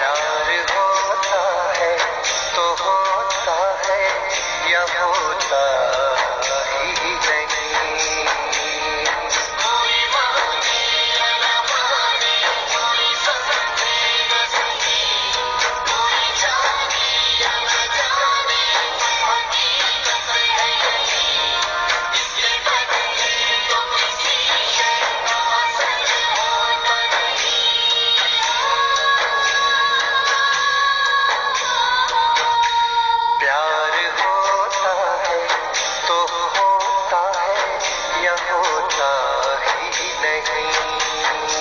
होता होता है तो होता है या होता है होता ही नहीं।